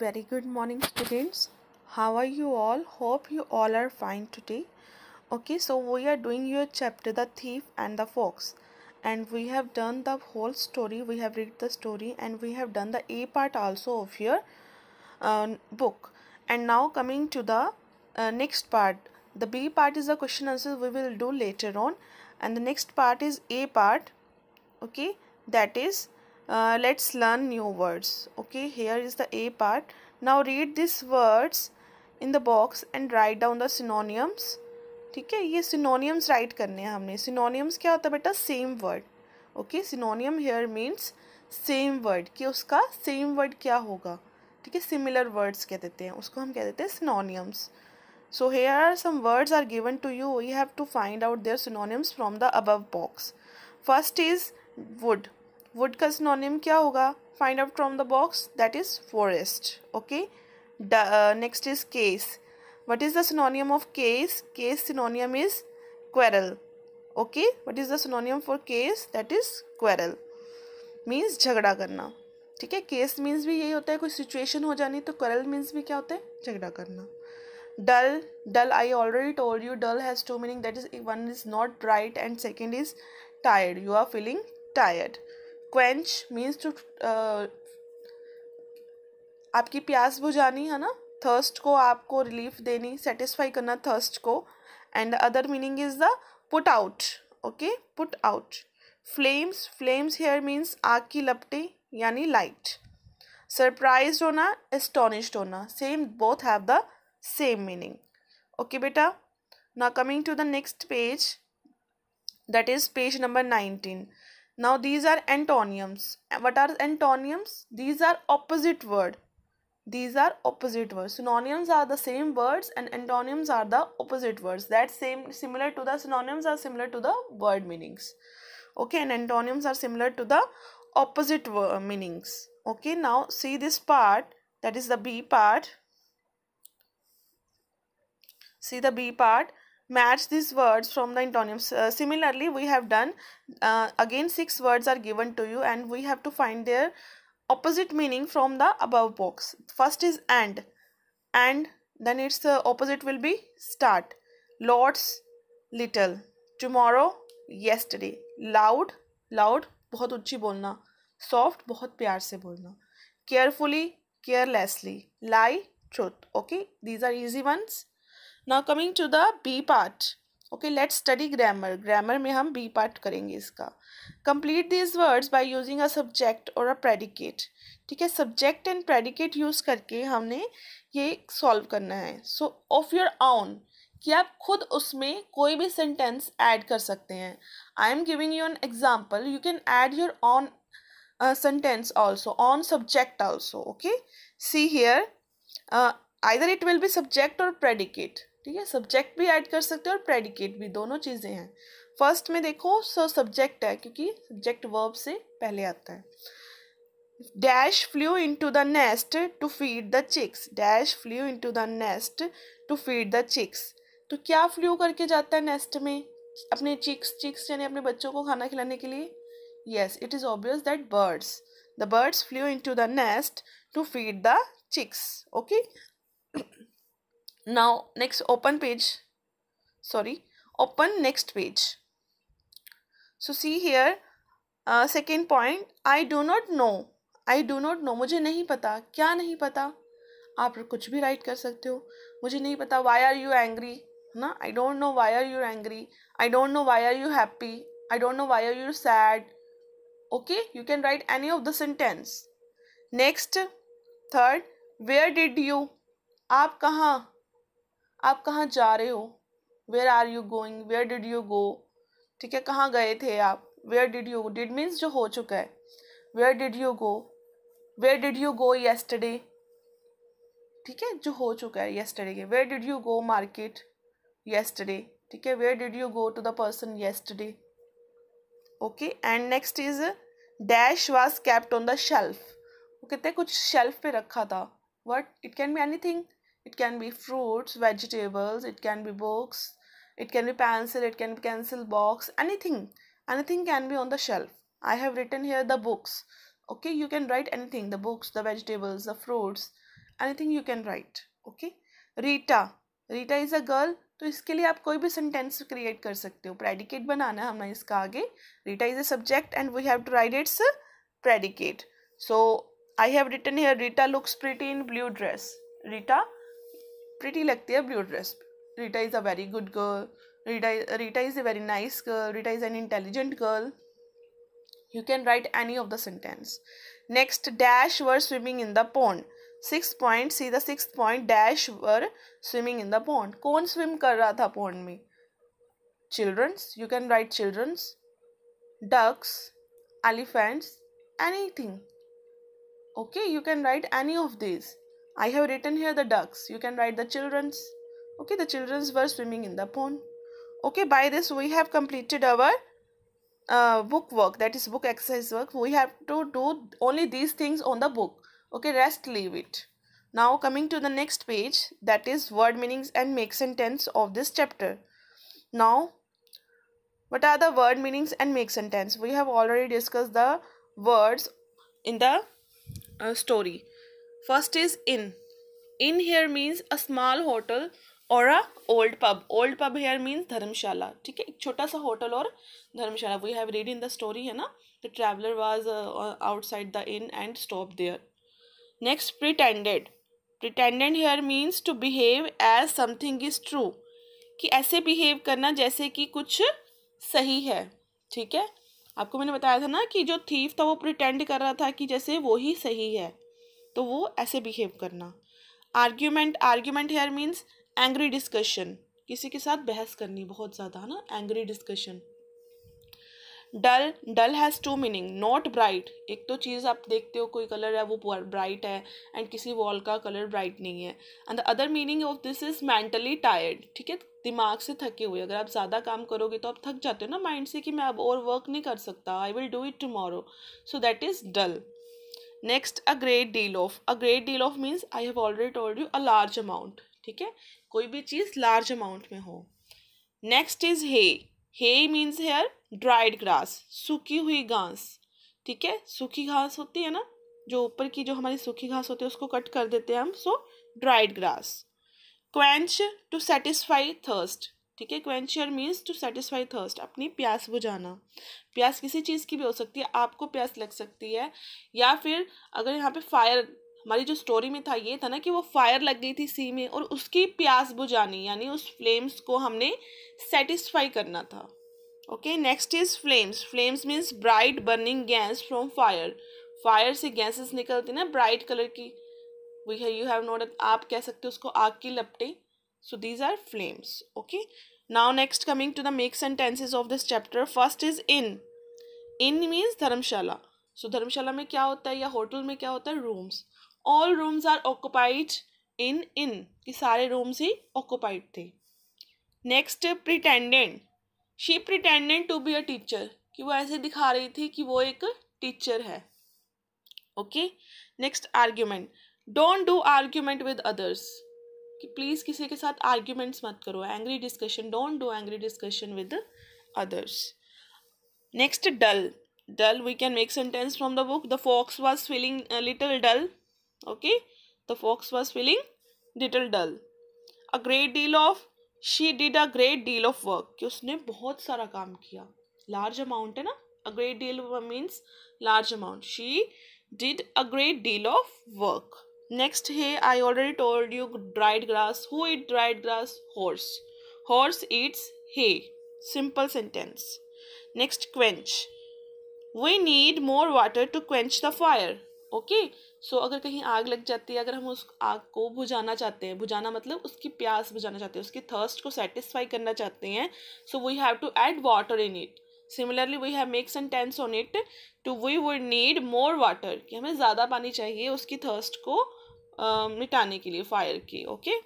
Very good morning, students. How are you all? Hope you all are fine today. Okay, so we are doing your chapter The Thief and the Fox, and we have done the whole story. We have read the story, and we have done the A part also of your uh, book. And now coming to the uh, next part. The B part is the question answer we will do later on, and the next part is A part. Okay, that is let's learn new words okay here is the A part now read this words in the box and write down the synonyms. ठीक है, ये synonyms right करने हैं हमने। Synonyms क्या होता है बेटा? Same word okay synonym here means same word कि उसका सेम वर्ड क्या होगा? ठीक है सिमिलर वर्ड्स कह देते हैं। उसको हम कह देते हैं synonyms so here are some words are given to you you have to find out their synonyms from the above box first is wood wood का सिनोनिम क्या होगा? Find out from the box that is forest okay next is case what is the synonym of case case synonym is quarrel okay what is the synonym for case that is quarrel means झगड़ा करना. ठीक है? Case means भी यही होता है, कोई situation हो जानी तो क्वेरल मीन्स भी क्या होता है? झगड़ा करना. Dull dull I already told you dull has two meaning that is one is not bright and second is tired you are feeling tired quench means to आपकी प्यास बुझानी, है ना? थर्स्ट को आपको रिलीफ देनी सेटिस्फाई करना थर्स्ट को। And other meaning is the put out okay put out flames flames here means आग की लपटे, यानी लाइट सरप्राइज़ होना एस्टोनिश्ड होना same both have the same meaning okay बेटा? ना coming to the next page that is page number nineteen now these are antonyms. What are antonyms? These are opposite word. These are opposite words. Synonyms are the same words and antonyms are the opposite words. That same similar to the synonyms are similar to the word meanings. Okay and antonyms are similar to the opposite word uh, meanings. Okay now see this part. That is the b part. See the b part match these words from the antonyms. Uh, similarly, we have done uh, again six words are given to you and we have to find their opposite meaning from the above box. First is and and then its uh, opposite will be start. Lots little. Tomorrow yesterday. Loud loud बहुत ऊंची बोलना soft बहुत प्यार से बोलना carefully carelessly lie truth okay these are easy once Now coming to the B part okay let's study grammar grammar में हम B part करेंगे इसका. Complete this words by using a subject or a predicate ठीक है subject and predicate use करके हमने ये solve करना है. सो ऑफ़ योर ऑन कि आप खुद उसमें कोई भी सेंटेंस ऐड कर सकते हैं. I am giving you an example you can add your own sentence also own subject also okay see here either it will be subject or predicate ठीक है? सब्जेक्ट भी ऐड कर सकते हो और प्रेडिकेट भी, दोनों चीज़ें हैं। फ़र्स्ट में देखो सो सब्जेक्ट है, क्योंकि सब्जेक्ट वर्ब से पहले आता है। Dash flew into the nest to feed the chicks dash flew into the nest to feed the chicks तो क्या फ्लू करके जाता है नेस्ट में? अपने चिक्स चिक्स यानी अपने बच्चों को खाना खिलाने के लिए? Yes it is obvious that birds the birds flew into the nest to feed the chicks okay now next open page. Sorry open next page. So see here uh, second point i do not know. I do not know मुझे नहीं पता. क्या नहीं पता? आप कुछ भी right कर सकते हो. मुझे नहीं पता. वाई आर यू एंग्री है ना? I don't know why are you angry I don't know why are you happy I don't know why are you sad okay you can write any of the sentence next third where did you आप कहाँ? आप कहाँ जा रहे हो? Where are you going where did you go ठीक है, कहाँ गए थे आप? Where did you did means जो हो चुका है। Where did you go where did you go yesterday ठीक है, जो हो चुका है येस्टरडे के। Where did you go market yesterday ठीक है where did you go to the person yesterday okay and next is dash was kept on the shelf वो कहते हैं कुछ शेल्फ पे रखा था। What it can be anything it can be fruits vegetables it can be books it can be pencil it can be pencil box anything anything can be on the shelf i have written here the books okay you can write anything the books the vegetables the fruits anything you can write okay Rita Rita is a girl तो इसके लिए आप कोई भी sentence create कर सकते हो predicate बनाना है हमें इसका आगे Rita is a subject and we have to write its predicate so I have written here Rita looks pretty in blue dress Rita pretty लगती है blue dress Rita is a very good girl Rita Rita is a very nice girl Rita is an intelligent girl you can write any of the sentence. Next, dash were swimming in the pond. Six point C the six point dash were swimming in the pond कौन swim कर रहा था pond में? Childrens you can write childrens ducks elephants anything okay, you can write any of these. I have written here the ducks. You can write the children's. Okay the children's were swimming in the pond. Okay by this we have completed our uh, book work. That is book exercise work. We have to do only these things on the book. Okay rest leave it. Now coming to the next page that is word meanings and make sentence of this chapter. Now what are the word meanings and make sentence? We have already discussed the words in the uh, story first is in in here means a small hotel or a old pub old pub here means dharamshala ठीक है? एक छोटा सा hotel और dharamshala we have read in the story है ना? The traveller was outside the inn and stop there next pretended pretended here means to behave as something is true कि ऐसे बिहेव करना जैसे कि कुछ सही है। ठीक है? आपको मैंने बताया था ना कि जो थीफ था वो प्रिटेंड कर रहा था कि जैसे वो ही सही है। तो वो ऐसे बिहेव करना। Argument argument here means angry discussion किसी के साथ बहस करनी बहुत ज़्यादा, है ना? Angry discussion dull dull has two meaning not bright एक तो चीज़ आप देखते हो, कोई कलर है, वो ब्राइट है एंड किसी वॉल का कलर ब्राइट नहीं है. And the other meaning of this is mentally tired ठीक है? दिमाग से थके हुए। अगर आप ज़्यादा काम करोगे तो आप थक जाते हो ना माइंड से कि मैं अब और वर्क नहीं कर सकता. I will do it tomorrow so that is dull next a great deal of a great deal of means I have already told you a large amount ठीक है? कोई भी चीज़ लार्ज अमाउंट में हो। Next is hay hay means here dried grass सूखी हुई घास, ठीक है? सूखी घास होती है ना? जो ऊपर की जो हमारी सूखी घास होती है उसको कट कर देते हैं हम so dried grass quench to satisfy thirst ठीक है? Quencher means to satisfy thirst अपनी प्यास बुझाना। प्यास किसी चीज़ की भी हो सकती है, आपको प्यास लग सकती है। या फिर अगर यहाँ पे फायर हमारी जो स्टोरी में था, ये था ना कि वो फायर लग गई थी सी में और उसकी प्यास बुझानी, यानी उस फ्लेम्स को हमने सेटिस्फाई करना था। Okay next is flames flames means bright burning gas from fire fire से गैसेस निकलती ना ब्राइट कलर की। वी यू हैव नोट आप कह सकते हो उसको आग की लपटे। So these are flames okay now next coming to the make sentences of this chapter first is inn inn means dharamshala so dharamshala में क्या होता है या होटल में क्या होता है rooms all rooms are occupied inn inn कि सारे रूम्स ही ऑक्यूपाइड थे next pretended she pretended to be a teacher कि वो ऐसे दिखा रही थी कि वो एक टीचर है okay next argument don't do argument with others कि प्लीज़ किसी के साथ आर्ग्यूमेंट्स मत करो angry discussion don't do angry discussion with others next dull dull we can make sentence from the book the fox was feeling little dull okay the fox was feeling little dull a great deal of she did a great deal of work कि उसने बहुत सारा काम किया. Large amount है ना? A great deal means large amount she did a great deal of work next है I already told you dried grass who it dried grass horse horse eats hay simple sentence next quench we need more water to quench the fire okay so अगर कहीं आग लग जाती है, अगर हम उस आग को बुझाना चाहते हैं, बुझाना मतलब उसकी प्यास बुझाना चाहते हैं, उसकी थर्स्ट को सेटिस्फाई करना चाहते हैं so we have to add water in it similarly we have make sentence on it too we would need more water कि हमें ज़्यादा पानी चाहिए उसकी थर्स्ट को मिटाने के लिए फायर की okay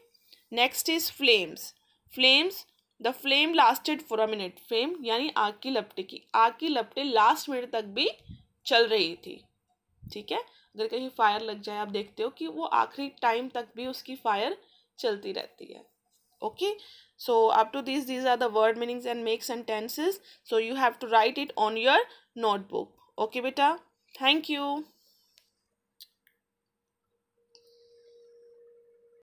next is flames flames the flame lasted for a minute flame यानी आग की लपटे की। आग की लपटे लास्ट मिनट तक भी चल रही थी, ठीक है? अगर कहीं फायर लग जाए, आप देखते हो कि वो आखिरी टाइम तक भी उसकी फायर चलती रहती है okay so up to this these are the word meanings and make sentences so you have to write it on your notebook okay बेटा? Thank you